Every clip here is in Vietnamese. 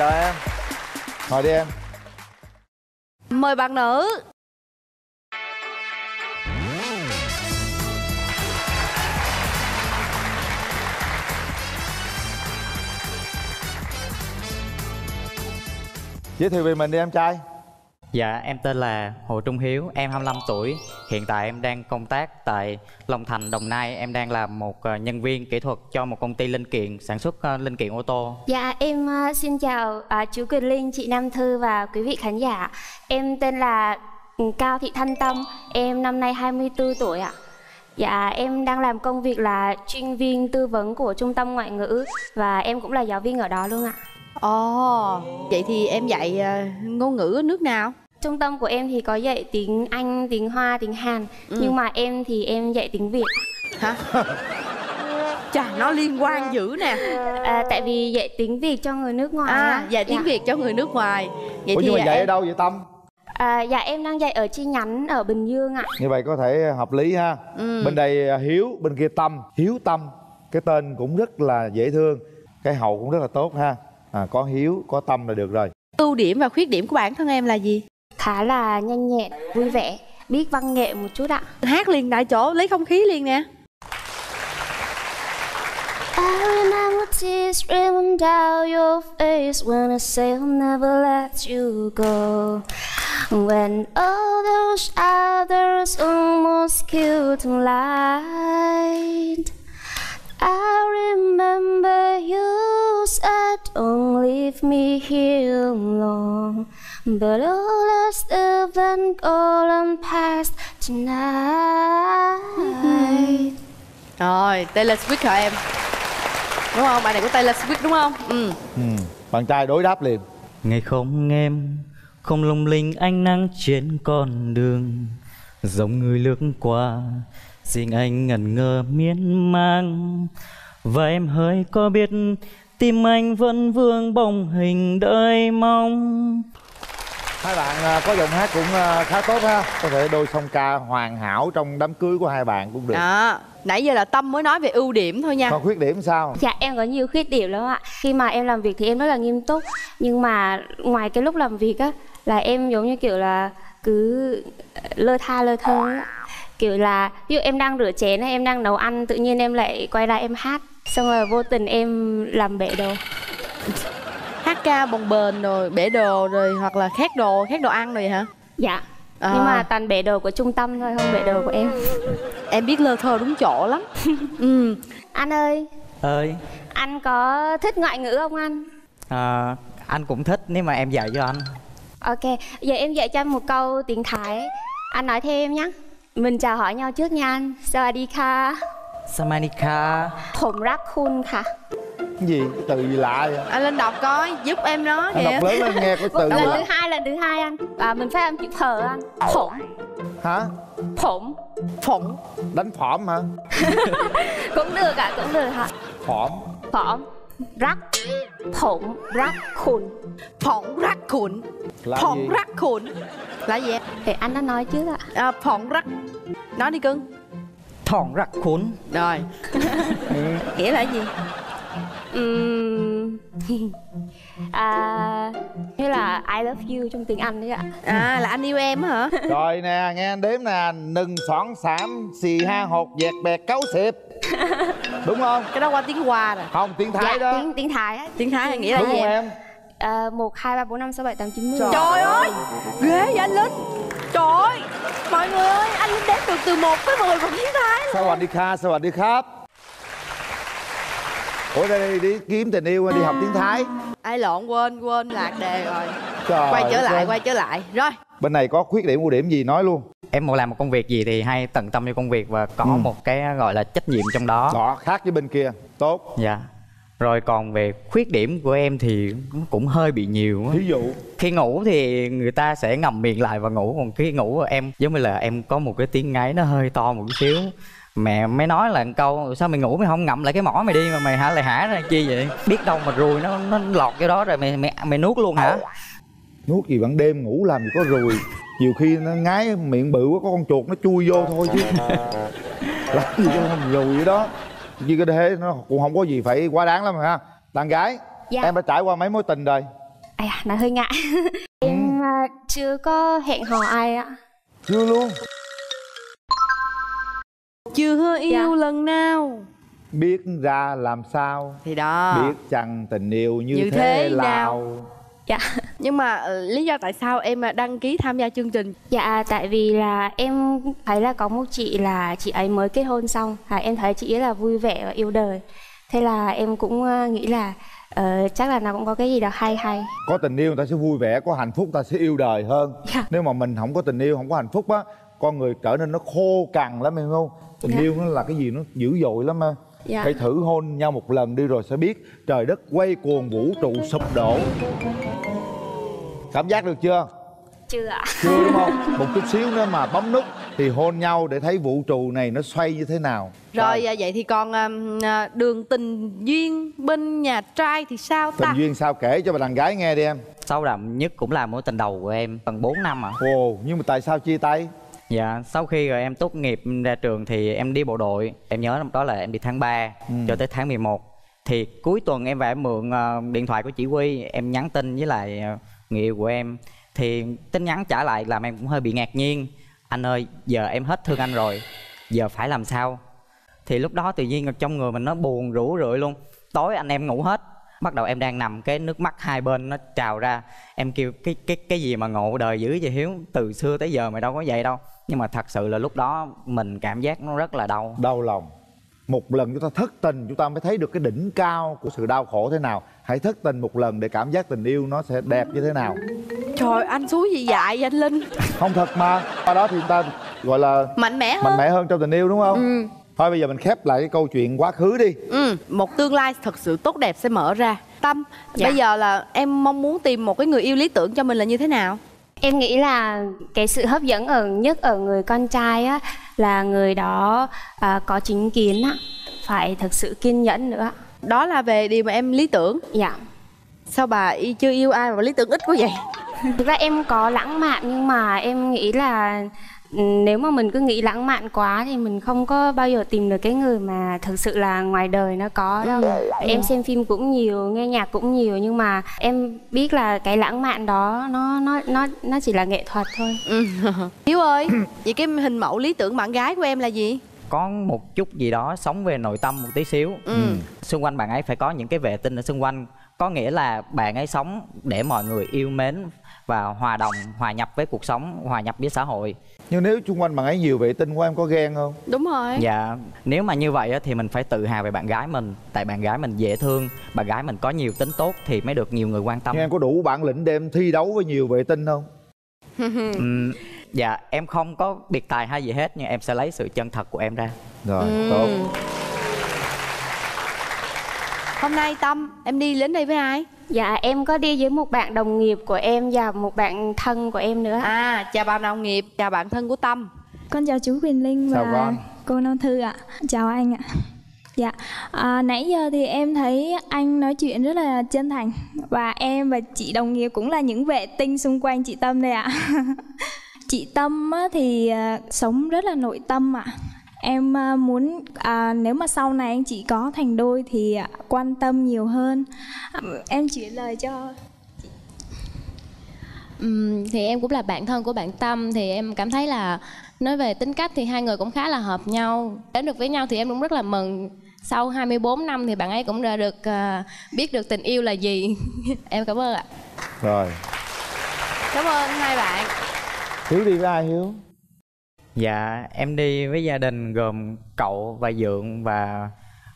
chào em ngồi đi em. Mời bạn nữ. Giới thiệu về mình đi em trai Dạ, em tên là Hồ Trung Hiếu, em 25 tuổi. Hiện tại em đang công tác tại Long Thành, Đồng Nai. Em đang là một ờ, nhân viên kỹ thuật cho một công ty linh kiện sản xuất ờ, linh kiện ô tô. Dạ, em uh, xin chào uh, chú Quyền Linh, chị Nam Thư và quý vị khán giả. Em tên là ừ, Cao Thị Thanh Tâm, em năm nay 24 tuổi ạ. Dạ, em đang làm công việc là chuyên viên tư vấn của trung tâm ngoại ngữ và em cũng là giáo viên ở đó luôn ạ. ồ oh, vậy thì em dạy uh, ngôn ngữ ở nước nào Trung tâm của em thì có dạy tiếng Anh, tiếng Hoa, tiếng Hàn. Ừ. Nhưng mà em thì em dạy tiếng Việt. Hả? Chà nó liên quan dữ nè. À, Tại vì dạy tiếng Việt cho người nước ngoài à á. dạy tiếng Dạ. việt cho người nước ngoài. Vậy ủa thì nhưng mà dạy em- ở đâu vậy tâm? À, Dạ em đang dạy ở chi nhánh ở Bình Dương ạ. Như vậy có thể hợp lý ha. Ừ. bên đây à, hiếu bên kia tâm. Hiếu tâm cái tên cũng rất là dễ thương. Cái hậu cũng rất là tốt ha. À, có hiếu có tâm là được rồi. Ưu điểm và khuyết điểm của bản thân em là gì Khá là nhanh nhẹn, vui vẻ, biết văn nghệ một chút ạ hát liền tại chỗ lấy không khí liền nè I remember tears streaming down your face when I say I'll never let you go. When all those others almost killed in light. I remember you said, Don't leave me here alone. But all that's been gone past tonight. rồi Taylor Swift hả em đúng không bạn này của Taylor Swift đúng không ừ ừ. bạn trai đối đáp liền Ngày không em, không lung linh ánh nắng trên con đường. Dòng người lướt qua, riêng anh ngẩn ngơ miên man. Và em hơi có biết tim anh vẫn vương bóng hình đợi mong. hai bạn à, có giọng hát cũng à, khá tốt ha. Có thể đôi song ca hoàn hảo trong đám cưới của hai bạn cũng được. Đó nãy giờ là tâm mới nói về ưu điểm thôi nha. Còn khuyết điểm sao? Dạ em có nhiều khuyết điểm lắm ạ. Khi mà em làm việc thì em rất là nghiêm túc. Nhưng mà ngoài cái lúc làm việc á Là em giống như kiểu là cứ lơ tha lơ thơ á Kiểu là ví dụ em đang rửa chén hay em đang nấu ăn Tự nhiên em lại quay ra em hát. Xong rồi vô tình em làm bể đồ. Hát ca bồng bềnh rồi bể đồ rồi hoặc là khét đồ khét đồ ăn rồi hả? Dạ. À. Nhưng mà toàn bể đồ của trung tâm thôi không bể đồ của em. Em biết lơ thơ đúng chỗ lắm. Ừ. Anh ơi. Ơi, Anh có thích ngoại ngữ không anh? à, anh cũng thích nếu mà em dạy cho anh. Ok, giờ em dạy cho anh một câu tiếng Thái. Anh nói theo em nhé Mình chào hỏi nhau trước nha anh Sawadika Samanika, ผมรักคุณค่ะ cái gì cái từ gì lạ vậy anh lên đọc coi giúp em nói anh kìa đọc lớn lên nghe cái từ lần lạ. thứ hai lần thứ hai anh à, mình phát âm chữ phở anh ผม hả ผม phỏng đánh phỏm hả cũng được ạ cũng được ạ phỏm ผม รัก ผมรักคุณ phỏng rắc khủn là phỏng gì rắc khủn là gì em để anh đã nói trước ạ à, phỏng rắc nói đi cưng thỏng rắc khốn. rồi nghĩa là gì Ừm, à, như là I love you trong tiếng Anh đấy ạ à là anh yêu em á hả rồi nè nghe anh đếm nè nừng xoảng xảm xì ha hột dẹt bẹt cáu xịp đúng không? Cái đó qua tiếng hoa rồi không tiếng thái dạ, đó. tiếng tiếng thái á. Tiếng thái là nghĩa là gì? em? Ờ, một hai ba bốn năm sáu bảy tám chín mười. Trời ơi! ghê vậy anh linh? Trời ơi! Mọi người ơi anh đếm được từ một tới mười bằng tiếng thái luôn. sao anh đi kha sao anh đi khắp? Ủa đây đi kiếm tình yêu đi học tiếng thái. Ai lộn quên quên lạc đề rồi. Trời quay trở lại quay trở lại. Rồi bên này có khuyết điểm ưu điểm gì nói luôn? Em muốn làm một công việc gì thì hay tận tâm cho công việc và có Ừ. một cái gọi là trách nhiệm trong đó. đó khác với bên kia. Tốt. Dạ. Rồi còn về khuyết điểm của em thì cũng hơi bị nhiều ví dụ. Khi ngủ thì người ta sẽ ngậm miệng lại và ngủ Còn khi ngủ em giống như là em có một cái tiếng ngáy nó hơi to một chút xíu. Mẹ mới nói là câu sao mày ngủ mày không ngậm lại cái mỏ mày đi mà mày hả lại hả ra chi vậy? Biết đâu mà ruồi nó nó lọt vô đó rồi mày mày, mày nuốt luôn hả nuốt gì ban đêm ngủ làm gì có ruồi nhiều khi nó ngái miệng bự quá có con chuột nó chui vô thôi chứ. Làm gì có con ruồi vậy đó. Như cái thế nó cũng không có gì phải quá đáng lắm ha. Đàn gái Dạ. em đã trải qua mấy mối tình rồi? À, nói hơi ngại. Em à, chưa có hẹn hò ai ạ. Chưa luôn. Chưa yêu Dạ. lần nào. Biết ra làm sao. Thì đó. Biết chăng tình yêu như, Như thế, thế nào. Dạ nhưng mà ờ, lý do tại sao em ờ, đăng ký tham gia chương trình? Dạ tại vì là em thấy là có một chị là chị ấy mới kết hôn xong. À, Em thấy chị ấy là vui vẻ và yêu đời. Thế là em cũng ờ, nghĩ là ờ, chắc là nó cũng có cái gì đó hay hay. Có tình yêu người ta sẽ vui vẻ có hạnh phúc ta sẽ yêu đời hơn. Dạ. nếu mà mình không có tình yêu không có hạnh phúc á con người trở nên nó khô cằn lắm em không? Tình Dạ. yêu nó là cái gì nó dữ dội lắm mà Dạ. hãy thử hôn nhau một lần đi rồi sẽ biết. Trời đất quay cuồng vũ trụ sụp đổ cảm giác được chưa? Chưa ạ. Chưa đúng không? Một chút xíu nữa mà bấm nút thì hôn nhau để thấy vũ trụ này nó xoay như thế nào. Rồi ờ, vậy thì còn ờm, ờ, đường tình duyên bên nhà trai thì sao tình ta duyên sao kể cho bà đàn gái nghe đi em. Sâu đậm nhất cũng là mối tình đầu của em gần 4 năm ạ. Ồ nhưng mà tại sao chia tay? Dạ, sau khi rồi em tốt nghiệp ra trường thì em đi bộ đội. Em nhớ năm đó là em đi tháng 3 Ừ. cho tới tháng 11 Thì cuối tuần em về em mượn điện thoại của chỉ huy Em nhắn tin với lại người yêu của em. Thì tin nhắn trả lại làm em cũng hơi bị ngạc nhiên. Anh ơi, giờ em hết thương anh rồi Giờ phải làm sao? Thì lúc đó tự nhiên trong người mình nó buồn rũ rượi luôn. Tối anh em ngủ hết Bắt đầu em đang nằm cái nước mắt hai bên nó trào ra. Em kêu cái cái cái gì mà ngộ đời dữ vậy Hiếu? Từ xưa tới giờ mày đâu có vậy đâu. Nhưng mà thật sự là lúc đó mình cảm giác nó rất là đau. Đau lòng. Một lần chúng ta thất tình chúng ta mới thấy được cái đỉnh cao của sự đau khổ thế nào hãy thất tình một lần để cảm giác tình yêu nó sẽ đẹp như thế nào. Trời anh suối gì dại vậy anh linh? Không thật mà. Qua đó thì chúng ta gọi là mạnh mẽ hơn. Mạnh mẽ hơn trong tình yêu đúng không? Ừ. thôi bây giờ mình khép lại cái câu chuyện quá khứ đi. Ừ một tương lai thật sự tốt đẹp sẽ mở ra. Tâm Dạ. bây giờ là em mong muốn tìm một cái người yêu lý tưởng cho mình là như thế nào? Em nghĩ là cái sự hấp dẫn ở nhất ở người con trai á Là người đó à, có chính kiến á Phải thực sự kiên nhẫn nữa đó là về điều mà em lý tưởng Dạ sao bà y chưa yêu ai mà lý tưởng ít quá vậy Thực ra em có lãng mạn nhưng mà em nghĩ là ừ, nếu mà mình cứ nghĩ lãng mạn quá thì mình không có bao giờ tìm được cái người mà thực sự là ngoài đời nó có đâu. Em xem phim cũng nhiều, nghe nhạc cũng nhiều nhưng mà em biết là cái lãng mạn đó nó nó nó nó chỉ là nghệ thuật thôi. ừ. hiếu ơi vậy cái hình mẫu lý tưởng bạn gái của em là gì Có một chút gì đó sống về nội tâm một tí xíu. Ừ. Xung quanh bạn ấy phải có những cái vệ tinh ở xung quanh. Có nghĩa là bạn ấy sống để mọi người yêu mến Và hòa đồng, hòa nhập với cuộc sống, hòa nhập với xã hội. Nhưng nếu chung quanh bạn ấy nhiều vệ tinh quá em có ghen không? Đúng rồi. Dạ, nếu mà như vậy á, thì mình phải tự hào về bạn gái mình. Tại bạn gái mình dễ thương, bạn gái mình có nhiều tính tốt thì mới được nhiều người quan tâm. Nhưng em có đủ bản lĩnh để em thi đấu với nhiều vệ tinh không? Ừm, Dạ, em không có biệt tài hay gì hết Nhưng em sẽ lấy sự chân thật của em ra rồi Ừ. tốt hôm nay tâm em đi đến đây với ai Dạ em có đi với một bạn đồng nghiệp của em và một bạn thân của em nữa. à chào bạn đồng nghiệp chào bạn thân của tâm Con chào chú Quỳnh Linh Chào và con. cô Nam Thư ạ. Chào anh ạ. Dạ, à, nãy giờ thì em thấy anh nói chuyện rất là chân thành và em và chị đồng nghiệp cũng là những vệ tinh xung quanh chị Tâm đây ạ. chị Tâm á, thì à, sống rất là nội tâm ạ. Em à, muốn à, nếu mà sau này anh chị có thành đôi thì à, quan tâm nhiều hơn. À, em chuyển lời cho Ừm, thì em cũng là bạn thân của bạn Tâm thì em cảm thấy là nói về tính cách thì hai người cũng khá là hợp nhau. Đến được với nhau thì em cũng rất là mừng. Sau 24 năm thì bạn ấy cũng đã được à, biết được tình yêu là gì. em cảm ơn ạ. rồi cảm ơn hai bạn hiếu đi với ai hiếu Dạ, em đi với gia đình gồm cậu và Dượng và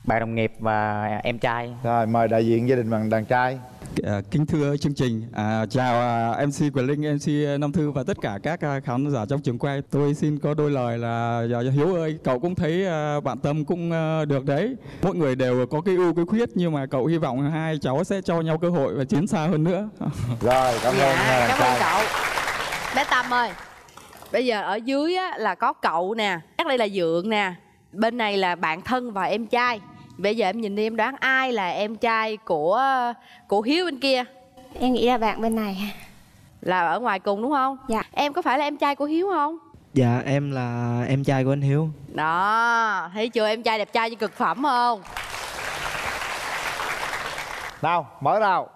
bạn đồng nghiệp và em trai rồi mời đại diện gia đình bằng đàn trai À, kính thưa chương trình, à, chào à, MC Quỳnh Linh, MC Nam Thư và tất cả các à, khán giả trong trường quay. Tôi xin có đôi lời là dạ, dạ, Hiếu ơi, cậu cũng thấy à, bạn Tâm cũng à, được đấy. Mỗi người đều có cái ưu cái khuyết nhưng mà cậu hy vọng hai cháu sẽ cho nhau cơ hội và tiến xa hơn nữa. rồi cảm ơn dạ hai đàn cảm ơn cậu bé tâm ơi bây giờ ở dưới á, là có cậu nè chắc đây là dượng nè bên này là bạn thân và em trai. Bây giờ em nhìn đi em đoán ai là em trai của của hiếu bên kia? Em nghĩ là bạn bên này. là ở ngoài cùng đúng không? Dạ. em có phải là em trai của hiếu không? Dạ em là em trai của anh Hiếu. Đó thấy chưa? Em trai đẹp trai như cực phẩm không? Nào mở rào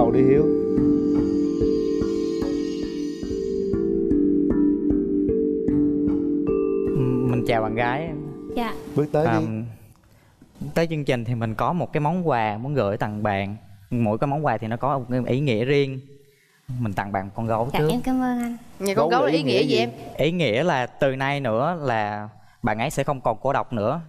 đầu đi hiếu mình chào bạn gái. Dạ. Bước tới à, đi tới chương trình thì mình có một cái món quà muốn gửi tặng bạn. Mỗi cái món quà thì nó có một cái ý nghĩa riêng. Mình tặng bạn con gấu dạ trước. em cảm ơn anh. Nhà con gấu là ý nghĩa gì? em? ý nghĩa là từ nay nữa là bạn ấy sẽ không còn cô độc nữa.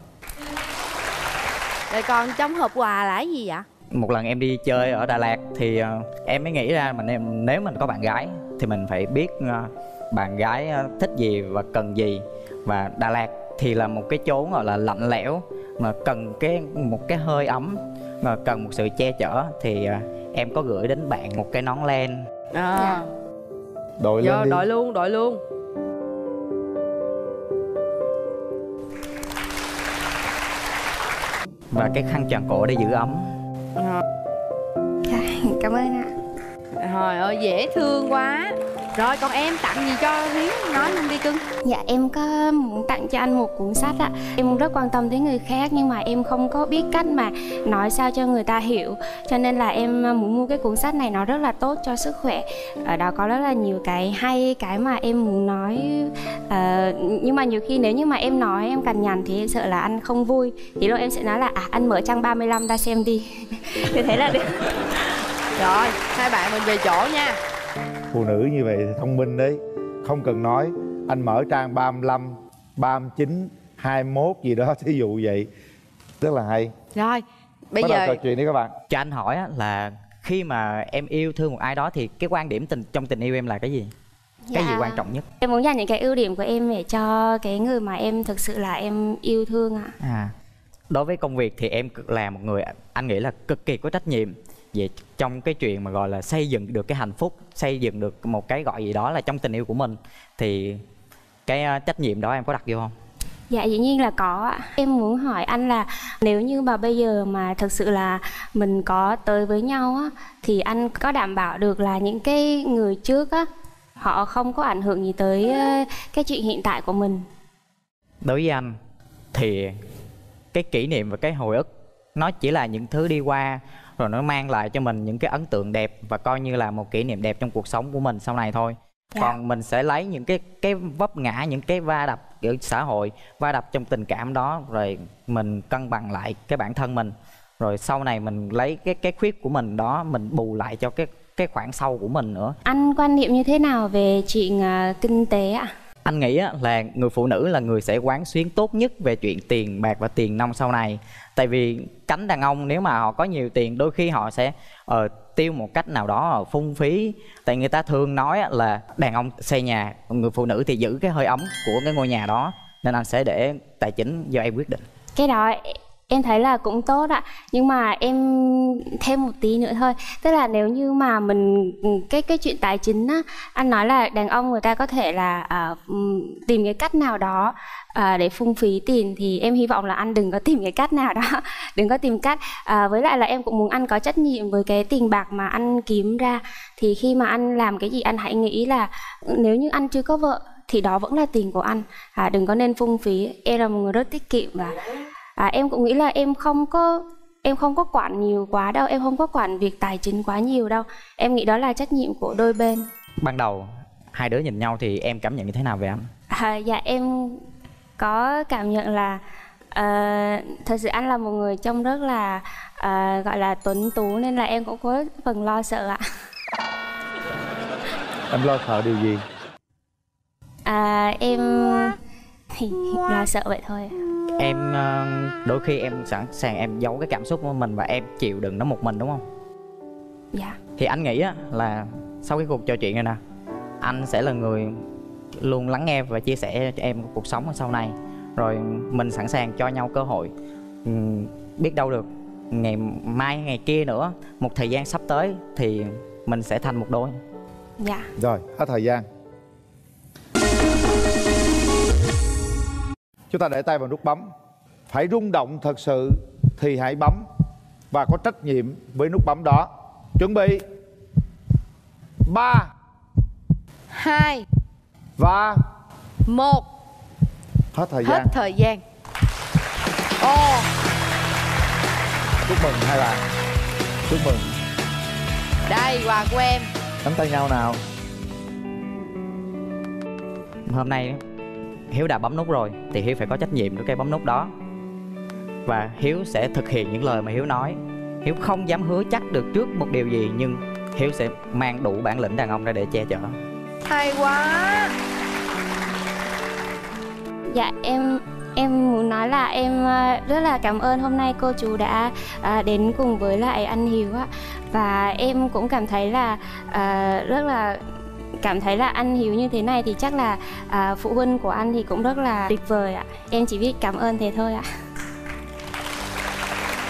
Rồi còn trong hộp quà là cái gì vậy? Một lần em đi chơi ở Đà Lạt thì ờ, em mới nghĩ ra mình em nếu mình có bạn gái thì mình phải biết ờ, bạn gái ờ, thích gì và cần gì. Và Đà Lạt thì là một cái chốn gọi là lạnh lẽo mà cần cái một cái hơi ấm mà cần một sự che chở thì em có gửi đến bạn một cái nón len. À. đội Vô lên đi. đội luôn, đội luôn. Và cái khăn choàng cổ để giữ ấm dạ cảm ơn ạ. Trời ơi dễ thương quá Rồi còn em tặng gì cho Hiếu nói luôn đi cưng. Dạ em có muốn tặng cho anh một cuốn sách ạ. Em rất quan tâm tới người khác nhưng mà em không có biết cách mà nói sao cho người ta hiểu. Cho nên là em muốn mua cái cuốn sách này nó rất là tốt cho sức khỏe. Ở đó có rất là nhiều cái hay cái mà em muốn nói Ờ, Nhưng mà nhiều khi nếu như mà em nói em cằn nhằn thì em sợ là anh không vui. Thì lúc em sẽ nói là à anh mở trang 35 ra xem đi. Thì thế là được. Rồi hai bạn mình về chỗ nha phụ nữ như vậy thì thông minh đấy. Không cần nói anh mở trang 35 39 21 gì đó thí dụ vậy. Rất là hay. Rồi bây bắt đầu giờ trò chuyện đi các bạn. Cho anh hỏi á, là khi mà em yêu thương một ai đó thì cái quan điểm tình trong tình yêu em là cái gì? Cái gì Dạ. quan trọng nhất? Em muốn dành những cái ưu điểm của em để cho cái người mà em thực sự là em yêu thương ạ. À, đối với công việc thì em cực- là một người anh nghĩ là cực kỳ có trách nhiệm về trong cái chuyện mà gọi là xây dựng được cái hạnh phúc xây dựng được một cái gọi gì đó là trong tình yêu của mình thì cái ờ, trách nhiệm đó em có đặt vô không Dạ dĩ nhiên là có. Em muốn hỏi anh là nếu như mà bây giờ mà thực sự là mình có tới với nhau á thì anh có đảm bảo được là những cái người trước á họ không có ảnh hưởng gì tới ờ, cái chuyện hiện tại của mình. đối với anh thì cái kỷ niệm và cái hồi ức nó chỉ là những thứ đi qua rồi nó mang lại cho mình những cái ấn tượng đẹp và coi như là một kỷ niệm đẹp trong cuộc sống của mình sau này thôi Dạ. còn mình sẽ lấy những cái cái vấp ngã những cái va đập ở xã hội va đập trong tình cảm đó rồi mình cân bằng lại cái bản thân mình rồi sau này mình lấy cái cái khuyết của mình đó mình bù lại cho cái cái khoảng sau của mình nữa Anh quan niệm như thế nào về chuyện ờ, kinh tế ạ? Anh nghĩ á, là người phụ nữ là người sẽ quán xuyến tốt nhất về chuyện tiền bạc và tiền nong sau này. Tại vì cánh đàn ông nếu mà họ có nhiều tiền đôi khi họ sẽ ờ, tiêu một cách nào đó ờ, phung phí. Tại người ta thường nói á, là đàn ông xây nhà người phụ nữ thì giữ cái hơi ấm của cái ngôi nhà đó. Nên anh sẽ để tài chính do em quyết định. Cái đó em thấy là cũng tốt ạ. Nhưng mà em thêm một tí nữa thôi. Tức là nếu như mà mình ừ, cái cái chuyện tài chính á anh nói là đàn ông người ta có thể là uh, tìm cái cách nào đó à, để phung phí tiền thì em hy vọng là anh đừng có tìm cái cách nào đó đừng có tìm cách. À, với lại là em cũng muốn anh có trách nhiệm với cái tiền bạc mà anh kiếm ra. Thì khi mà anh làm cái gì anh hãy nghĩ là ừ, nếu như anh chưa có vợ thì đó vẫn là tiền của anh. À, đừng có nên phung phí. Em là một người rất tiết kiệm và à, em cũng nghĩ là em không có em không có quản nhiều quá đâu em không có quản việc tài chính quá nhiều đâu. Em nghĩ đó là trách nhiệm của đôi bên. Ban đầu hai đứa nhìn nhau thì em cảm nhận như thế nào về anh? À, dạ em có cảm nhận là ờ, thật sự anh là một người trông rất là ờ, gọi là tuấn tú nên là em cũng có phần lo sợ ạ. Em lo sợ điều gì? À, em lo sợ vậy thôi. Em ờ, đôi khi em sẵn sàng em giấu cái cảm xúc của mình và em chịu đựng nó một mình đúng không? Dạ. Thì anh nghĩ á là sau cái cuộc trò chuyện này nè anh sẽ là người luôn lắng nghe và chia sẻ cho em cuộc sống ở sau này. Rồi mình sẵn sàng cho nhau cơ hội Ừm, biết đâu được ngày mai ngày kia nữa một thời gian sắp tới thì mình sẽ thành một đôi. Dạ. Rồi hết thời gian chúng ta để tay vào nút bấm. Phải rung động thật sự thì hãy bấm và có trách nhiệm với nút bấm đó. Chuẩn bị. Ba. Hai. Và một. Hết thời hết gian. thời gian. Ồ. Chúc mừng hai bạn. Chúc mừng. Đây quà của em. Nắm tay nhau nào. Hôm nay hiếu đã bấm nút rồi thì hiếu phải có trách nhiệm với cái bấm nút đó. Và hiếu sẽ thực hiện những lời mà hiếu nói. Hiếu không dám hứa chắc được trước một điều gì nhưng hiếu sẽ mang đủ bản lĩnh đàn ông ra để che chở. Hay quá! Dạ em em muốn nói là em ờ, rất là cảm ơn hôm nay cô chú đã à, đến cùng với lại anh Hiếu ạ. Và em cũng cảm thấy là à, rất là cảm thấy là anh Hiếu như thế này thì chắc là à, phụ huynh của anh thì cũng rất là tuyệt vời ạ. Em chỉ biết cảm ơn thế thôi ạ.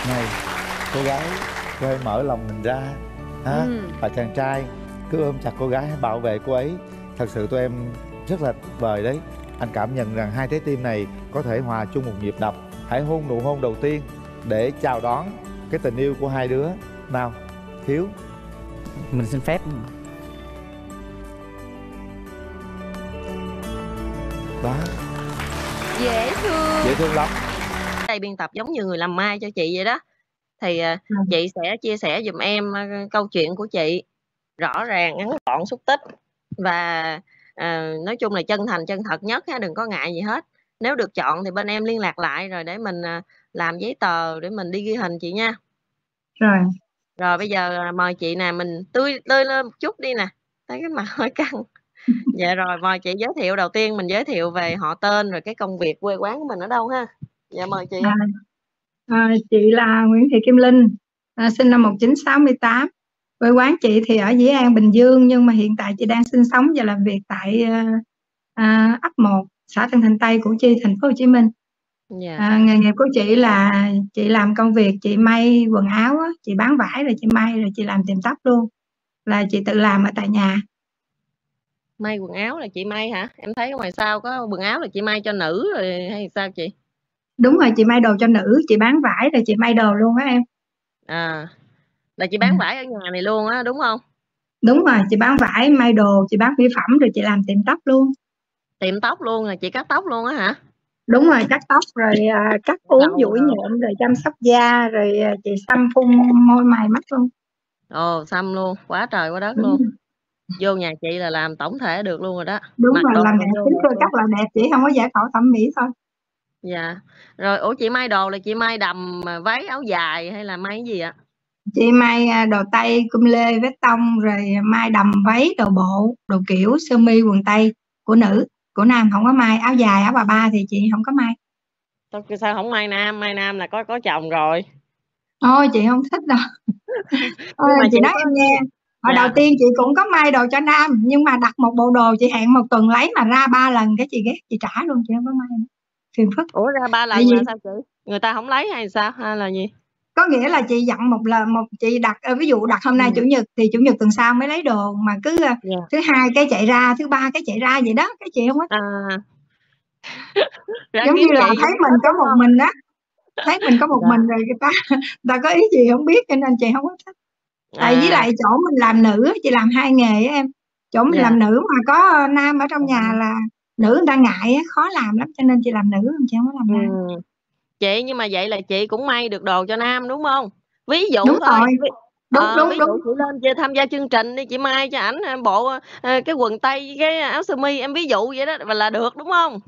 Này cô gái cô hãy mở lòng mình ra ha Ừ. và chàng trai cứ ôm chặt cô gái bảo vệ cô ấy. Thật sự tụi em rất là tuyệt vời đấy. Anh cảm nhận rằng hai trái tim này có thể hòa chung một nhịp đập. Hãy hôn nụ hôn đầu tiên để chào đón cái tình yêu của hai đứa. Nào hiếu. Mình xin phép đó dễ thương. Dễ thương lắm. Đây biên tập giống như người làm mai cho chị vậy đó. Thì à, chị sẽ chia sẻ giùm em à, câu chuyện của chị rõ ràng ngắn gọn xúc tích. Và à, nói chung là chân thành chân thật nhất ha đừng có ngại gì hết. Nếu được chọn thì bên em liên lạc lại rồi để mình à, làm giấy tờ để mình đi ghi hình chị nha. Rồi. Rồi bây giờ à, mời chị nè mình tươi tươi lên một chút đi nè. Thấy cái mặt hơi căng dạ rồi mời chị giới thiệu đầu tiên mình giới thiệu về họ tên rồi cái công việc quê quán của mình ở đâu ha? Dạ mời chị. À, à, chị là Nguyễn Thị Kim Linh à, sinh năm 1968 quê quán chị thì ở Dĩ An Bình Dương nhưng mà hiện tại chị đang sinh sống và làm việc tại à, à, ấp 1 xã Tân Thành Tây Củ Chi thành phố Hồ Chí Minh. Dạ. À, nghề nghiệp của chị là chị làm công việc chị may quần áo á, chị bán vải rồi chị may rồi chị làm tiệm tóc luôn. Là chị tự làm ở tại nhà may quần áo là chị may hả? Em thấy ngoài sau có quần áo là chị may cho nữ rồi hay sao chị? Đúng rồi chị may đồ cho nữ chị bán vải rồi chị may đồ luôn á em. À là chị bán vải ở nhà này luôn á đúng không? Đúng rồi chị bán vải may đồ chị bán mỹ phẩm rồi chị làm tiệm tóc luôn. Tiệm tóc luôn là chị cắt tóc luôn á hả? Đúng rồi cắt tóc rồi à, cắt uốn Wow, duỗi wow. nhuộm rồi chăm sóc da rồi à, chị xăm phun môi mày mắt luôn. Ồ xăm luôn quá trời quá đất đúng, luôn vô nhà chị là làm tổng thể được luôn rồi đó. Đúng mặc rồi làm là đẹp chính luôn cắt là đẹp chỉ không có giả khẩu thẩm mỹ thôi. Dạ. Rồi ủa chị may đồ là chị may đầm à, váy áo dài hay là may gì ạ? Chị may à, đồ tây cum lê vét tông rồi may đầm váy đồ bộ đồ kiểu sơ mi quần tây của nữ. Của nam không có may áo dài áo bà ba thì chị không có may. Sao, sao không may nam may nam là có có chồng rồi. Ôi chị không thích đâu. Ôi, chị chị nói em nghe hồi dạ. đầu tiên chị cũng có may đồ cho nam nhưng mà đặt một bộ đồ chị hẹn một tuần lấy mà ra ba lần cái chị ghét chị trả luôn chị không có may nữa. phiền phức. Ủa ra ba lần sao chị? Người ta không lấy hay sao? Hay là gì? Có nghĩa là chị dặn một lần một chị đặt ờ, ví dụ đặt hôm nay ừ. chủ nhật thì chủ nhật tuần sau mới lấy đồ mà cứ ờ, dạ. thứ hai cái chạy ra thứ ba cái chạy ra vậy đó cái chị không có à. Giống như là thấy mình có một mình á thấy mình có một dạ. mình rồi người ta người ta có ý gì không biết cho nên chị không có thích tại với à. lại chỗ mình làm nữ chị làm hai nghề á em. Chỗ mình dạ. làm nữ mà có ờ, nam ở trong ừ. nhà là nữ người ta ngại á, khó làm lắm cho nên chị làm nữ chị không có làm nam. Ừ. chị nhưng mà vậy là chị cũng may được đồ cho nam đúng không? Ví dụ đúng thôi. rồi. Ví, đúng ờ, đúng ví đúng. dụ chị lên chị tham gia chương trình đi chị may cho ảnh ờ, bộ ờ, cái quần tây với cái áo sơ mi em ví dụ vậy đó và là được đúng không?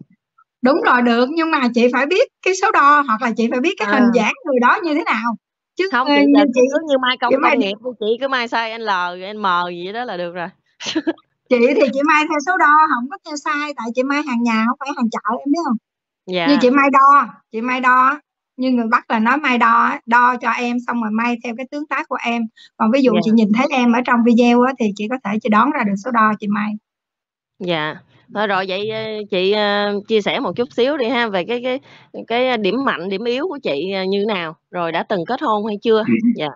Đúng rồi được nhưng mà chị phải biết cái số đo hoặc là chị phải biết cái hình à. dáng người đó như thế nào chứ không chị như giờ chị. cứ như mai công công nghiệp đi chị cứ may size L rồi M gì đó là được rồi. Chị thì chị may theo số đo không có theo size. Tại chị may hàng nhà không phải hàng chợ em biết không? Như dạ chị may đo chị may đo như người Bắc là nói may đo đo cho em xong rồi may theo cái tướng tá của em. Còn ví dụ dạ. chị nhìn thấy em ở trong video á, thì chị có thể chị đoán ra được số đo chị may dạ thôi rồi vậy ờ, chị ờ, chia sẻ một chút xíu đi ha về cái cái cái điểm mạnh điểm yếu của chị ờ, như nào? Rồi đã từng kết hôn hay chưa? Dạ.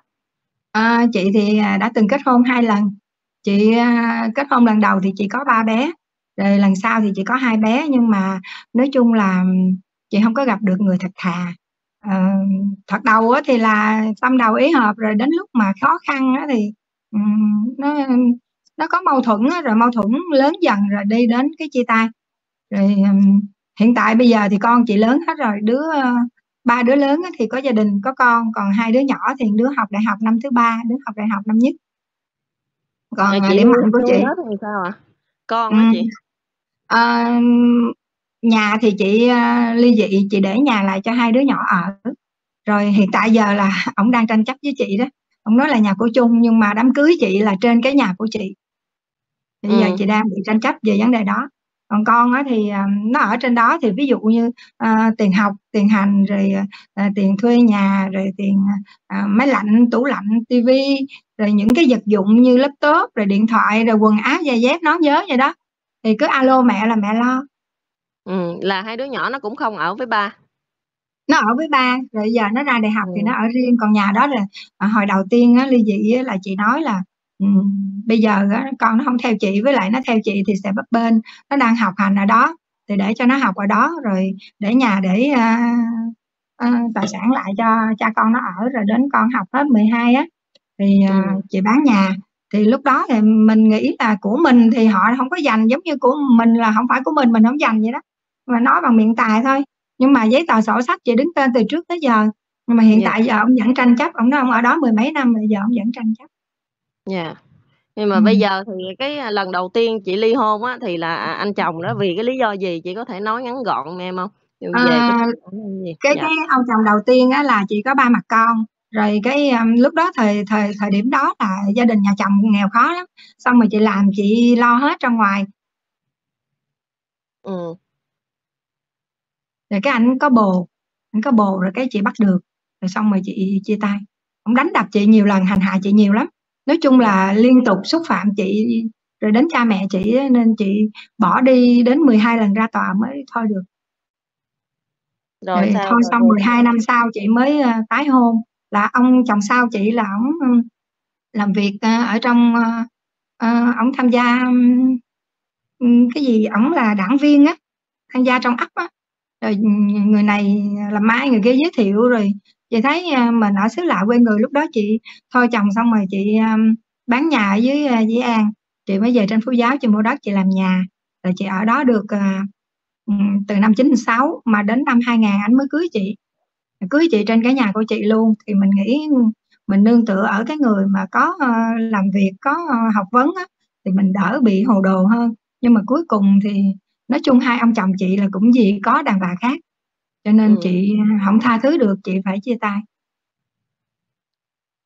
À, chị thì à, đã từng kết hôn hai lần. Chị à, kết hôn lần đầu thì chị có ba bé rồi lần sau thì chị có hai bé nhưng mà nói chung là chị không có gặp được người thật thà. Ờ, thật đầu thì là tâm đầu ý hợp rồi đến lúc mà khó khăn thì nó nó có mâu thuẫn rồi mâu thuẫn lớn dần rồi đi đến cái chia tay. Rồi hiện tại bây giờ thì con chị lớn hết rồi đứa ờ, ba đứa lớn thì có gia đình có con còn hai đứa nhỏ thì đứa học đại học năm thứ ba đứa học đại học năm nhất. Còn À, à, chị điểm mạnh của chị thì sao ạ? Con ừ. chị? Ờ, nhà thì chị à, ly dị chị để nhà lại cho hai đứa nhỏ ở. Rồi hiện tại giờ là ổng đang tranh chấp với chị đó. Ổng nói là nhà của chung nhưng mà đám cưới chị là trên cái nhà của chị bây giờ ừ. chị đang bị tranh chấp về vấn đề đó. Còn con á thì à, nó ở trên đó thì ví dụ như à, tiền học tiền hành rồi à, tiền thuê nhà rồi tiền à, máy lạnh tủ lạnh tivi rồi những cái vật dụng như laptop rồi điện thoại rồi quần áo giày dép nón nhớ vậy đó. Thì cứ alo mẹ là mẹ lo. Ừ là hai đứa nhỏ nó cũng không ở với ba. Nó ở với ba rồi giờ nó ra đại học thì ừ. nó ở riêng còn nhà đó là hồi đầu tiên á, ly dị là chị nói là ừm, bây giờ con nó không theo chị với lại nó theo chị thì sẽ bấp bênh nó đang học hành ở đó. Thì để cho nó học ở đó rồi để nhà để à, à, tài sản lại cho cha con nó ở rồi đến con học hết 12 á thì ừ. chị bán nhà. Thì lúc đó thì mình nghĩ là của mình thì họ không có dành giống như của mình là không phải của mình mình không dành vậy đó. Mà nói bằng miệng tài thôi. Nhưng mà giấy tờ sổ sách chị đứng tên từ trước tới giờ. Nhưng mà hiện dạ. tại giờ ông vẫn tranh chấp ông nói ông ở đó mười mấy năm rồi giờ ông vẫn tranh chấp dạ. Nhưng mà bây giờ thì cái à, lần đầu tiên chị ly hôn á thì là à, anh chồng đó vì cái lý do gì chị có thể nói ngắn gọn em không? Về cái à, gì? cái dạ. cái ông chồng đầu tiên á là chị có ba mặt con. Rồi cái um, lúc đó thời thời thời điểm đó là gia đình nhà chồng nghèo khó lắm. Xong rồi chị làm chị lo hết ra ngoài. Ừ. Rồi cái anh có bồ anh có bồ rồi cái chị bắt được. Rồi xong rồi chị chia tay. Ông đánh đập chị nhiều lần hành hạ chị nhiều lắm nói chung là liên tục xúc phạm chị rồi đến cha mẹ chị nên chị bỏ đi đến 12 lần ra tòa mới thôi được. Rồi rồi sao thôi rồi xong rồi 12 năm sau chị mới ờ, tái hôn. Là ông chồng sau chị là ông ừ, làm việc ờ, ở trong ờ, ông tham gia ừm, ừm, cái gì ổng là đảng viên á tham gia trong ấp á. Rồi người này làm mai người kia giới thiệu rồi chị thấy à, mình ở xứ lạ quê người lúc đó chị thôi chồng xong rồi chị à, bán nhà ở dưới à, Dĩ An. Chị mới về trên Phú Giáo chị mua đất chị làm nhà. Rồi chị ở đó được từ năm 96 mà đến năm 2000 anh mới cưới chị. Cưới chị trên cái nhà của chị luôn. Thì mình nghĩ mình nương tựa ở cái người mà có làm việc có học vấn á, thì mình đỡ bị hồ đồ hơn. Nhưng mà cuối cùng thì nói chung hai ông chồng chị là cũng gì có đàn bà khác cho nên ừ. chị không tha thứ được chị phải chia tay.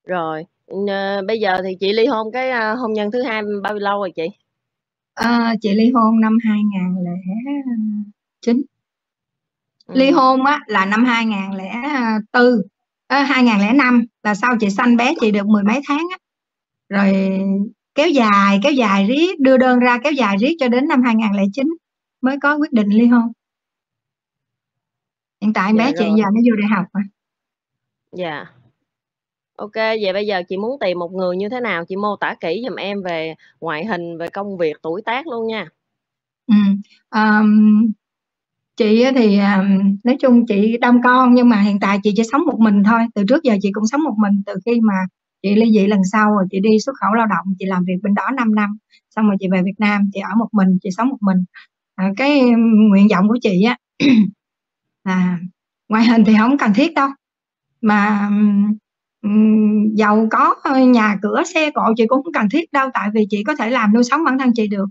Rồi Ờ, bây giờ thì chị ly hôn cái à, hôn nhân thứ hai bao lâu rồi chị? Ờ, chị ly hôn năm 2009 ly ừ. Hôn á là năm 2004 à, 2005 là sau chị sanh bé chị được mười mấy tháng á. Rồi kéo dài kéo dài riết đưa đơn ra kéo dài riết cho đến năm 2009 mới có quyết định ly hôn hiện tại dạ bé chị rồi. giờ nó vô đại học rồi. Dạ. Ok vậy bây giờ chị muốn tìm một người như thế nào? Chị mô tả kỹ giùm em về ngoại hình về công việc tuổi tác luôn nha. Ừ. um, chị thì um, nói chung chị đông con nhưng mà hiện tại chị chỉ sống một mình thôi. Từ trước giờ chị cũng sống một mình. Từ khi mà chị ly dị lần sau rồi chị đi xuất khẩu lao động chị làm việc bên đó 5 năm. Xong rồi chị về Việt Nam chị ở một mình chị sống một mình. À, cái nguyện vọng của chị á là ngoại hình thì không cần thiết đâu. Mà um, giàu có ờ, nhà cửa xe cộ chị cũng không cần thiết đâu tại vì chị có thể làm nuôi sống bản thân chị được.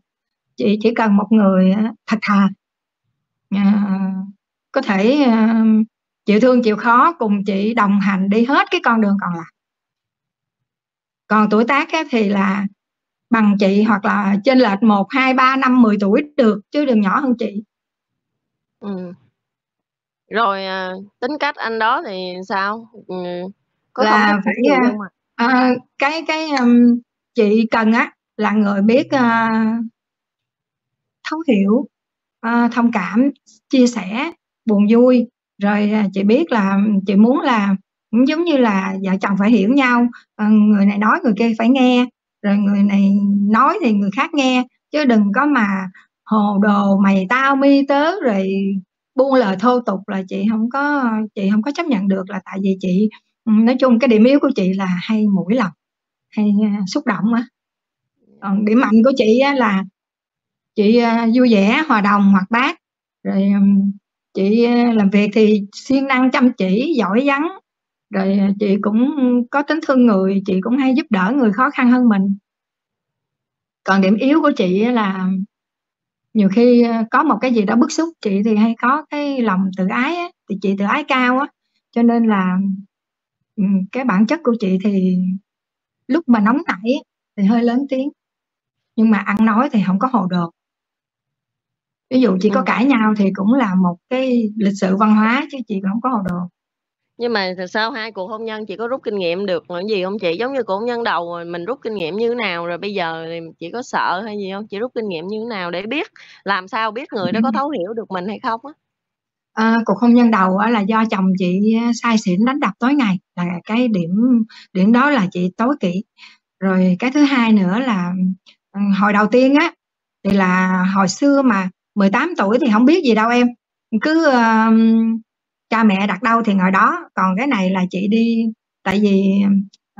Chị chỉ cần một người ờ, thật thà. À, có thể à, chịu thương chịu khó cùng chị đồng hành đi hết cái con đường còn lại. Còn tuổi tác thì là bằng chị hoặc là trên lệch một hai ba năm 10 tuổi được chứ đừng nhỏ hơn chị. Ừ rồi à, tính cách anh đó thì sao? Ừ, có không là phải à, không ạ? à, cái cái um, chị cần á là người biết à, thấu hiểu à, thông cảm chia sẻ buồn vui. Rồi à, chị biết là chị muốn là cũng giống như là vợ chồng phải hiểu nhau. À, người này nói người kia phải nghe. Rồi người này nói thì người khác nghe. Chứ đừng có mà hồ đồ mày tao mi tớ rồi buông lời thô tục là chị không có chị không có chấp nhận được là tại vì chị ừ, nói chung cái điểm yếu của chị là hay mũi lòng hay à, xúc động á. Còn điểm mạnh của chị á, là chị à, vui vẻ hòa đồng hoạt bát. Rồi chị à, làm việc thì siêng năng chăm chỉ giỏi vắng rồi chị cũng có tính thương người chị cũng hay giúp đỡ người khó khăn hơn mình. Còn điểm yếu của chị là nhiều khi có một cái gì đó bức xúc chị thì hay có cái lòng tự ái á, thì chị tự ái cao á. Cho nên là cái bản chất của chị thì lúc mà nóng nảy thì hơi lớn tiếng. Nhưng mà ăn nói thì không có hồ đồ. Ví dụ chị có cãi nhau thì cũng là một cái lịch sự văn hóa chứ chị không có hồ đồ nhưng mà sau hai cuộc hôn nhân chị có rút kinh nghiệm được là gì không chị? Giống như cuộc hôn nhân đầu mình rút kinh nghiệm như thế nào rồi bây giờ thì chị có sợ hay gì không? Chị rút kinh nghiệm như thế nào để biết làm sao biết người đó có thấu hiểu được mình hay không á? À, cuộc hôn nhân đầu là do chồng chị à, sai xỉn đánh đập tối ngày là cái điểm điểm đó là chị tối kỵ. Rồi cái thứ hai nữa là ừ, hồi đầu tiên á thì là hồi xưa mà 18 tuổi thì không biết gì đâu em. Cứ uh, cha mẹ đặt đâu thì ngồi đó. Còn cái này là chị đi tại vì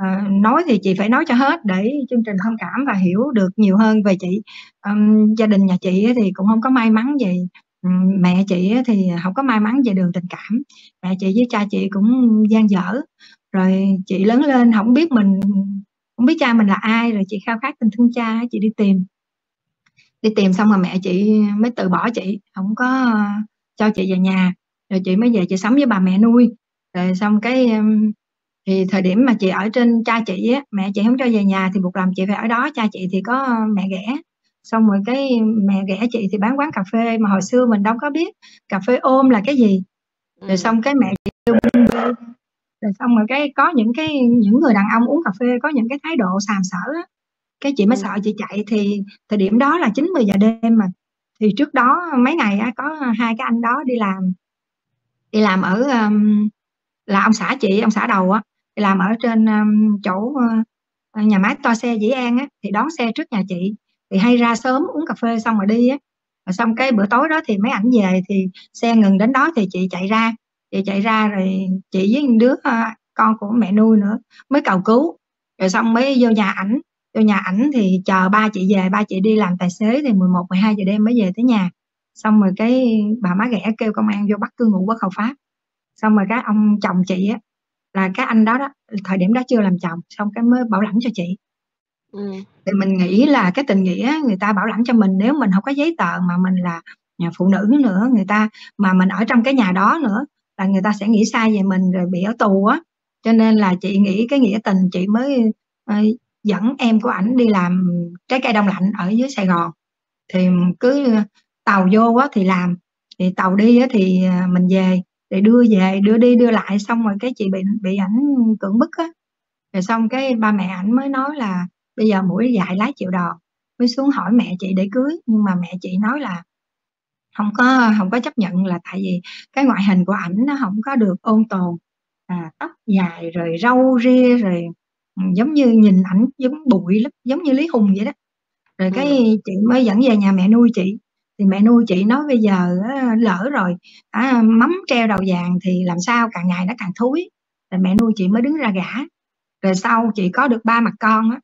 uh, nói thì chị phải nói cho hết để chương trình thông cảm và hiểu được nhiều hơn về chị. Um, gia đình nhà chị thì cũng không có may mắn gì. Um, mẹ chị thì không có may mắn về đường tình cảm. Mẹ chị với cha chị cũng gian dở. Rồi chị lớn lên không biết mình không biết cha mình là ai. Rồi chị khao khát tình thương cha chị đi tìm. Đi tìm xong rồi mẹ chị mới từ bỏ chị. Không có ờ, cho chị về nhà rồi chị mới về chị sống với bà mẹ nuôi. Rồi xong cái thì thời điểm mà chị ở trên cha chị á mẹ chị không cho về nhà thì buộc làm chị phải ở đó. Cha chị thì có mẹ ghẻ. Xong rồi cái mẹ ghẻ chị thì bán quán cà phê mà hồi xưa mình đâu có biết cà phê ôm là cái gì. Rồi ừ. xong cái mẹ chị rồi xong rồi cái có những cái những người đàn ông uống cà phê có những cái thái độ sàm sỡ á. Cái chị mới ừ. sợ chị chạy thì thời điểm đó là 9 10 giờ đêm mà. Thì trước đó mấy ngày á, có hai cái anh đó đi làm đi làm ở um, là ông xã chị ông xã đầu á đi làm ở trên um, chỗ uh, nhà máy toa xe Dĩ An á thì đón xe trước nhà chị. Thì hay ra sớm uống cà phê xong rồi đi á. Rồi xong cái bữa tối đó thì mấy ảnh về thì xe ngừng đến đó thì chị chạy ra. Chị chạy ra rồi chị với đứa uh, con của mẹ nuôi nữa mới cầu cứu. Rồi xong mới vô nhà ảnh. Vô nhà ảnh thì chờ ba chị về ba chị đi làm tài xế thì 11 12 giờ đêm mới về tới nhà xong rồi cái bà má ghẻ kêu công an vô bắt cư ngụ bất hợp pháp. Xong rồi cái ông chồng chị á là cái anh đó đó thời điểm đó chưa làm chồng xong cái mới bảo lãnh cho chị. Ừ. thì mình nghĩ là cái tình nghĩa người ta bảo lãnh cho mình nếu mình không có giấy tờ mà mình là nhà phụ nữ nữa người ta mà mình ở trong cái nhà đó nữa là người ta sẽ nghĩ sai về mình rồi bị ở tù á. Cho nên là chị nghĩ cái nghĩa tình chị mới uh, dẫn em của ảnh đi làm trái cây đông lạnh ở dưới Sài Gòn. Thì cứ tàu vô á thì làm. Thì tàu đi á thì à, mình về để đưa về đưa đi đưa lại. Xong rồi cái chị bị bị ảnh cưỡng bức á. Rồi xong cái ba mẹ ảnh mới nói là bây giờ mũi dạy lái triệu đò. Mới xuống hỏi mẹ chị để cưới. Nhưng mà mẹ chị nói là không có không có chấp nhận là tại vì cái ngoại hình của ảnh nó không có được ôn tồn. À, tóc dài rồi râu ria rồi ừ, giống như nhìn ảnh giống bụi lắm giống như lý hùng vậy đó. Rồi cái chị mới dẫn về nhà mẹ nuôi chị thì mẹ nuôi chị nói bây giờ lỡ rồi à, mắm treo đầu vàng thì làm sao càng ngày nó càng thúi. Rồi mẹ nuôi chị mới đứng ra gả. Rồi sau chị có được ba mặt con á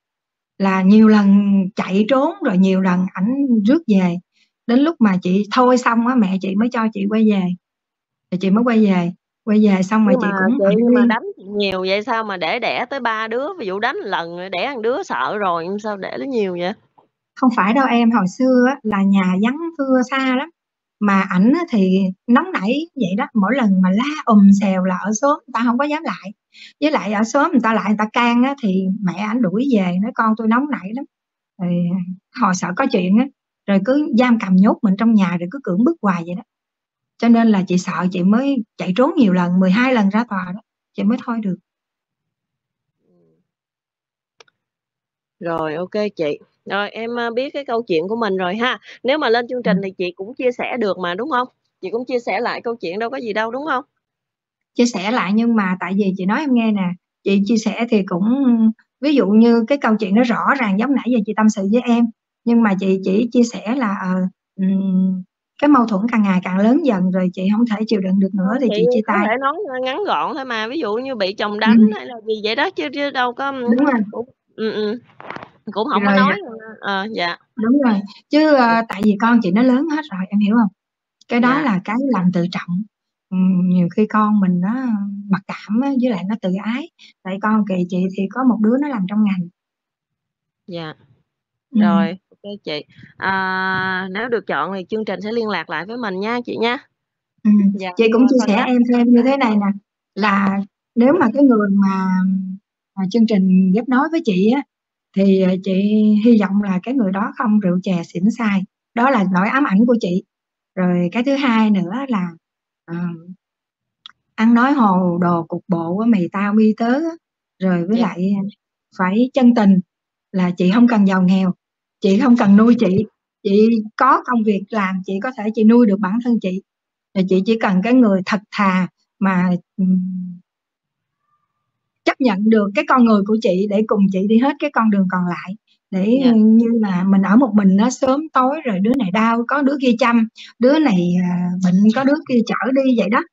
là nhiều lần chạy trốn rồi nhiều lần ảnh rước về. Đến lúc mà chị thôi xong á mẹ chị mới cho chị quay về. Rồi chị mới quay về quay về xong rồi chị cũng chị mà đánh chị nhiều vậy sao mà để đẻ tới ba đứa? Ví dụ đánh lần đẻ một đứa sợ rồi sao để nó nhiều vậy không phải đâu em hồi xưa á, là nhà vắng thưa xa lắm. Mà ảnh thì nóng nảy vậy đó mỗi lần mà la ùm xèo là ở xóm người ta không có dám lại. Với lại ở xóm người ta lại người ta can á, thì mẹ ảnh đuổi về nói con tôi nóng nảy lắm. Rồi ờ, họ sợ có chuyện á rồi cứ giam cầm nhốt mình trong nhà rồi cứ cưỡng bức hoài vậy đó. Cho nên là chị sợ chị mới chạy trốn nhiều lần 12 lần ra tòa đó chị mới thôi được. Ừ. Rồi ok chị rồi em biết cái câu chuyện của mình rồi ha. Nếu mà lên chương trình thì chị cũng chia sẻ được mà đúng không? Chị cũng chia sẻ lại câu chuyện đâu có gì đâu đúng không? Chia sẻ lại nhưng mà tại vì chị nói em nghe nè chị chia sẻ thì cũng ví dụ như cái câu chuyện nó rõ ràng giống nãy giờ chị tâm sự với em nhưng mà chị chỉ chia sẻ là uh, cái mâu thuẫn càng ngày càng lớn dần rồi chị không thể chịu đựng được nữa thì chị, chị chia tay. có thể nói ngắn gọn thôi mà ví dụ như bị chồng đánh ừ. hay là gì vậy đó chứ, chứ đâu có đúng rồi. ừ, ừ cũng không có nói ờ dạ. Đúng rồi. Chứ uh, tại vì con chị nó lớn hết rồi em hiểu không? Cái đó Dạ. là cái làm tự trọng. Nhiều khi con mình nó mặc cảm á, với lại nó tự ái. Tại con kỳ chị thì có một đứa nó làm trong ngành. Dạ. Rồi, ok chị. À, nếu được chọn thì chương trình sẽ liên lạc lại với mình nha chị nha. Ừ. dạ chị cũng chia sẻ đó em thêm như thế này nè là nếu mà cái người mà, mà chương trình ghép nối với chị á thì ờ, chị hy vọng là cái người đó không rượu chè xỉn xài đó là nỗi ám ảnh của chị. Rồi cái thứ hai nữa là ờ, ăn nói hồ đồ cục bộ mày tao mi tớ rồi với dạ. lại phải chân tình là chị không cần giàu nghèo chị không cần nuôi chị. Chị có công việc làm chị có thể chị nuôi được bản thân chị. Rồi chị chỉ cần cái người thật thà mà chấp nhận được cái con người của chị để cùng chị đi hết cái con đường còn lại. Để dạ. như là mình ở một mình nó sớm tối rồi đứa này đau có đứa kia chăm đứa này à, bệnh có đứa kia chở đi vậy đó.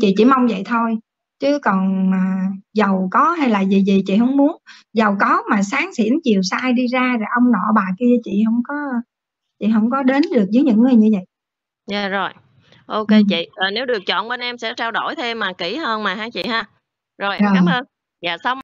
Chị chỉ mong vậy thôi. Chứ còn mà giàu có hay là gì gì chị không muốn. Giàu có mà sáng xỉn chiều sai đi ra rồi ông nọ bà kia chị không có chị không có đến được với những người như vậy. Dạ rồi. Ok ừ. chị. Ờ, nếu được chọn bên em sẽ trao đổi thêm mà kỹ hơn mà ha chị ha. Rồi em rồi cảm ơn dạ xong